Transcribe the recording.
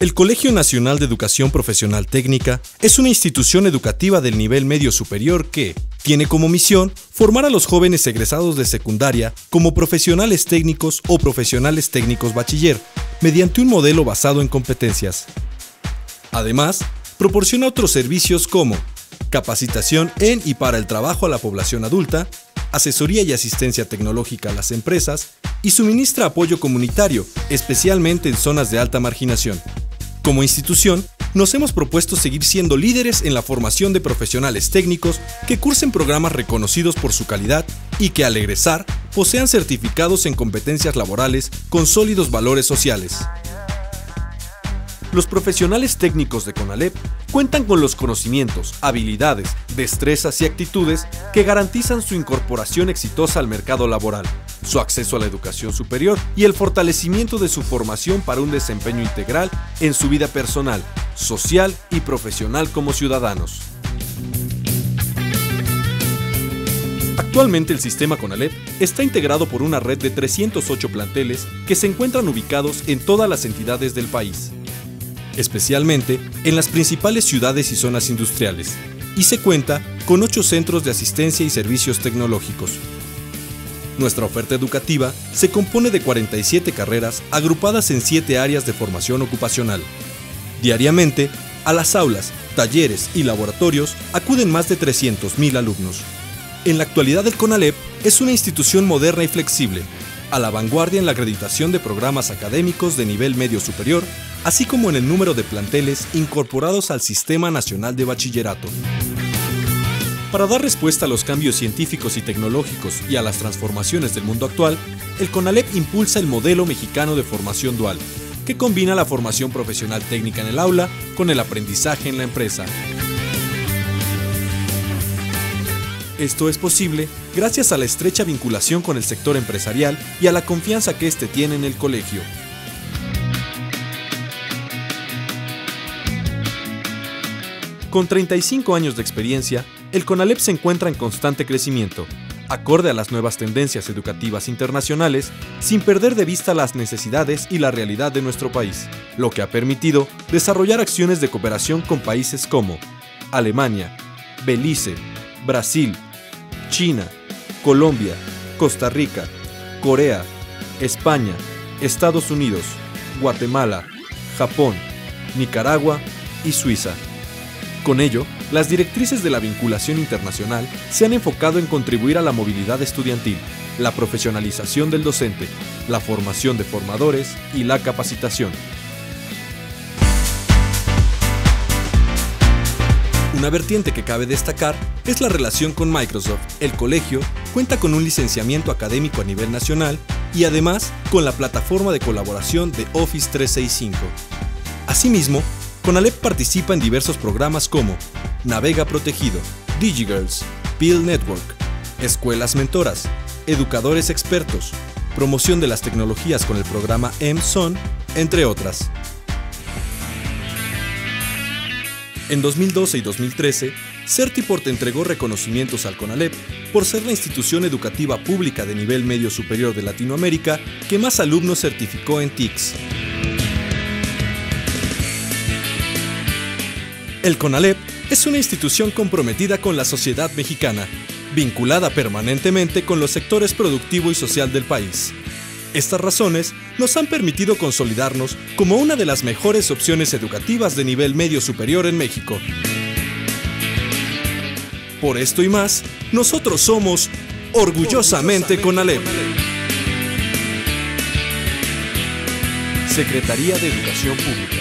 El Colegio Nacional de Educación Profesional Técnica es una institución educativa del nivel medio superior que tiene como misión formar a los jóvenes egresados de secundaria como profesionales técnicos o profesionales técnicos bachiller, mediante un modelo basado en competencias. Además, proporciona otros servicios como capacitación en y para el trabajo a la población adulta, asesoría y asistencia tecnológica a las empresas y suministra apoyo comunitario, especialmente en zonas de alta marginación. Como institución, nos hemos propuesto seguir siendo líderes en la formación de profesionales técnicos que cursen programas reconocidos por su calidad y que al egresar posean certificados en competencias laborales con sólidos valores sociales. Los profesionales técnicos de CONALEP cuentan con los conocimientos, habilidades, destrezas y actitudes que garantizan su incorporación exitosa al mercado laboral, su acceso a la educación superior y el fortalecimiento de su formación para un desempeño integral en su vida personal, social y profesional como ciudadanos. Actualmente el sistema CONALEP está integrado por una red de 308 planteles que se encuentran ubicados en todas las entidades del país especialmente en las principales ciudades y zonas industriales, y se cuenta con ocho centros de asistencia y servicios tecnológicos. Nuestra oferta educativa se compone de 47 carreras agrupadas en 7 áreas de formación ocupacional. Diariamente, a las aulas, talleres y laboratorios acuden más de 300.000 alumnos. En la actualidad el CONALEP es una institución moderna y flexible, a la vanguardia en la acreditación de programas académicos de nivel medio superior, así como en el número de planteles incorporados al Sistema Nacional de Bachillerato. Para dar respuesta a los cambios científicos y tecnológicos y a las transformaciones del mundo actual, el CONALEP impulsa el modelo mexicano de formación dual, que combina la formación profesional técnica en el aula con el aprendizaje en la empresa. Esto es posible gracias a la estrecha vinculación con el sector empresarial y a la confianza que éste tiene en el colegio. Con 35 años de experiencia, el CONALEP se encuentra en constante crecimiento, acorde a las nuevas tendencias educativas internacionales, sin perder de vista las necesidades y la realidad de nuestro país, lo que ha permitido desarrollar acciones de cooperación con países como Alemania, Belice, Brasil, China, Colombia, Costa Rica, Corea, España, Estados Unidos, Guatemala, Japón, Nicaragua y Suiza. Con ello, las directrices de la vinculación internacional se han enfocado en contribuir a la movilidad estudiantil, la profesionalización del docente, la formación de formadores y la capacitación. Una vertiente que cabe destacar es la relación con Microsoft. El colegio cuenta con un licenciamiento académico a nivel nacional y además con la plataforma de colaboración de Office 365. Asimismo, Conalep participa en diversos programas como Navega Protegido, DigiGirls, Build Network, Escuelas Mentoras, Educadores Expertos, promoción de las tecnologías con el programa MSON, entre otras. En 2012 y 2013, Certiport entregó reconocimientos al CONALEP por ser la institución educativa pública de nivel medio superior de Latinoamérica que más alumnos certificó en TICS. El CONALEP es una institución comprometida con la sociedad mexicana, vinculada permanentemente con los sectores productivo y social del país. Estas razones nos han permitido consolidarnos como una de las mejores opciones educativas de nivel medio superior en México. Por esto y más, nosotros somos orgullosamente CONALEP. Secretaría de Educación Pública.